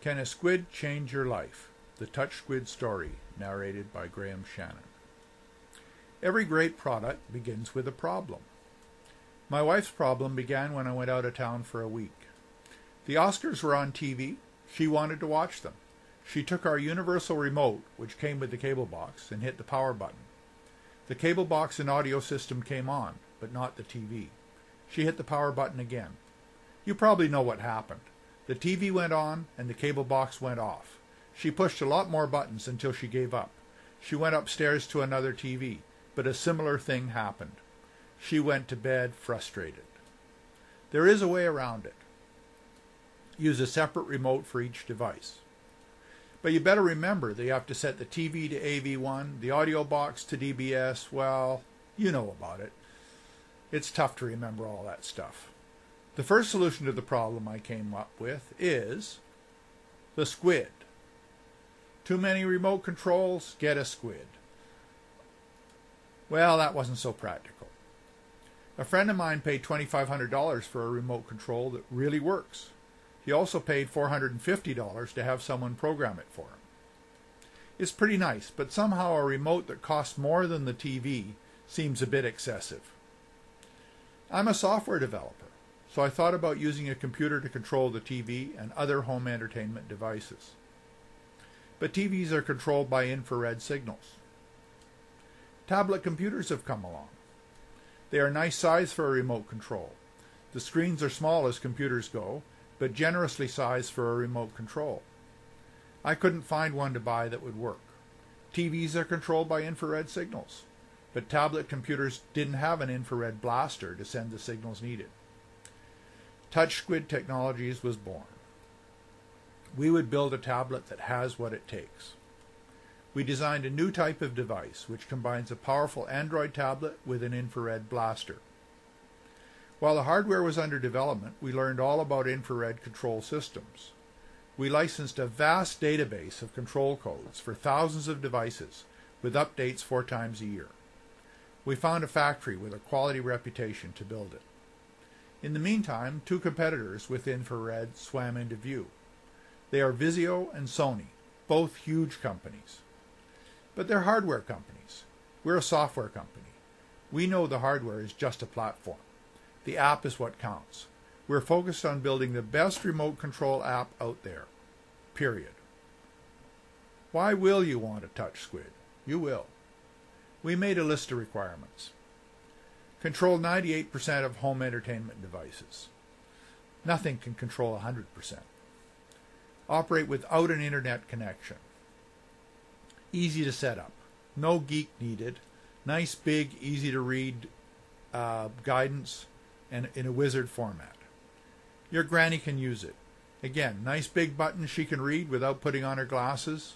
Can a Squid Change Your Life? The Touch Squid Story, narrated by Graham Shannon. Every great product begins with a problem. My wife's problem began when I went out of town for a week. The Oscars were on TV. She wanted to watch them. She took our universal remote, which came with the cable box, and hit the power button. The cable box and audio system came on, but not the TV. She hit the power button again. You probably know what happened. The TV went on and the cable box went off. She pushed a lot more buttons until she gave up. She went upstairs to another TV, but a similar thing happened. She went to bed frustrated. There is a way around it. Use a separate remote for each device. But you better remember that you have to set the TV to AV1, the audio box to DBS. Well, you know about it. It's tough to remember all that stuff. The first solution to the problem I came up with is the squid. Too many remote controls, get a squid. Well, that wasn't so practical. A friend of mine paid $2,500 for a remote control that really works. He also paid $450 to have someone program it for him. It's pretty nice, but somehow a remote that costs more than the TV seems a bit excessive. I'm a software developer so I thought about using a computer to control the TV and other home entertainment devices. But TVs are controlled by infrared signals. Tablet computers have come along. They are nice size for a remote control. The screens are small as computers go, but generously sized for a remote control. I couldn't find one to buy that would work. TVs are controlled by infrared signals, but tablet computers didn't have an infrared blaster to send the signals needed. Touch Squid Technologies was born. We would build a tablet that has what it takes. We designed a new type of device which combines a powerful Android tablet with an infrared blaster. While the hardware was under development, we learned all about infrared control systems. We licensed a vast database of control codes for thousands of devices with updates four times a year. We found a factory with a quality reputation to build it. In the meantime, two competitors with infrared swam into view. They are Vizio and Sony, both huge companies. But they're hardware companies. We're a software company. We know the hardware is just a platform. The app is what counts. We're focused on building the best remote control app out there. Period. Why will you want a touch squid? You will. We made a list of requirements. Control 98% of home entertainment devices. Nothing can control 100%. Operate without an internet connection. Easy to set up. No geek needed. Nice, big, easy to read uh, guidance and in a wizard format. Your granny can use it. Again, nice big buttons she can read without putting on her glasses.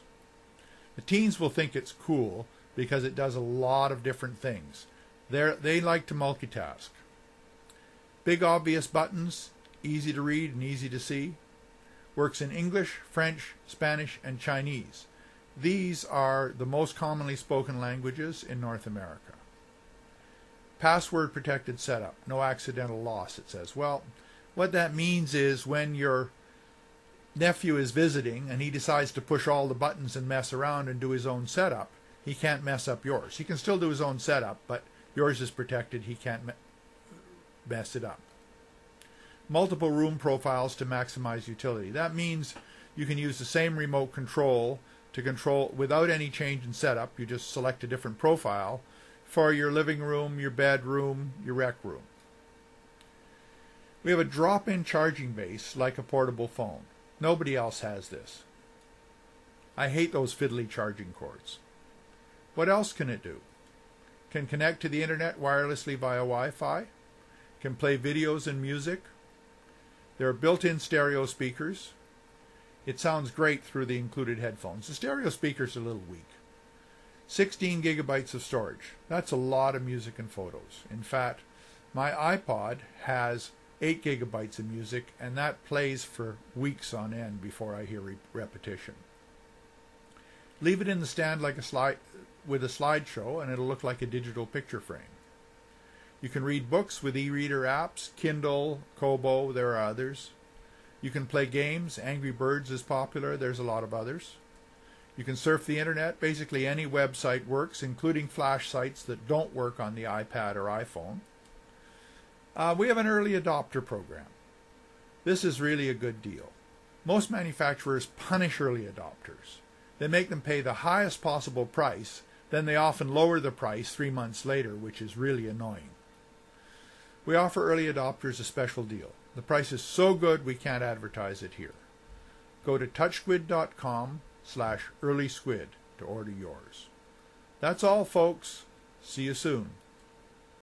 The teens will think it's cool because it does a lot of different things. They're, they like to multitask. Big obvious buttons, easy to read and easy to see. Works in English, French, Spanish, and Chinese. These are the most commonly spoken languages in North America. Password protected setup, no accidental loss, it says. Well, what that means is when your nephew is visiting and he decides to push all the buttons and mess around and do his own setup, he can't mess up yours. He can still do his own setup, but Yours is protected. He can't mess it up. Multiple room profiles to maximize utility. That means you can use the same remote control to control without any change in setup. You just select a different profile for your living room, your bedroom, your rec room. We have a drop-in charging base like a portable phone. Nobody else has this. I hate those fiddly charging cords. What else can it do? Can connect to the internet wirelessly via Wi-Fi, can play videos and music. There are built-in stereo speakers. It sounds great through the included headphones. The stereo speakers are a little weak. 16 gigabytes of storage. That's a lot of music and photos. In fact, my iPod has 8 gigabytes of music, and that plays for weeks on end before I hear re- repetition. Leave it in the stand like a slide, with a slideshow and it'll look like a digital picture frame. You can read books with e-reader apps, Kindle, Kobo, there are others. You can play games. Angry Birds is popular. There's a lot of others. You can surf the internet. Basically, any website works, including flash sites that don't work on the iPad or iPhone. Uh, we have an early adopter program. This is really a good deal. Most manufacturers punish early adopters. They make them pay the highest possible price, then they often lower the price three months later, which is really annoying. We offer early adopters a special deal. The price is so good we can't advertise it here. Go to touchsquid.com slash early squid to order yours. That's all, folks. See you soon.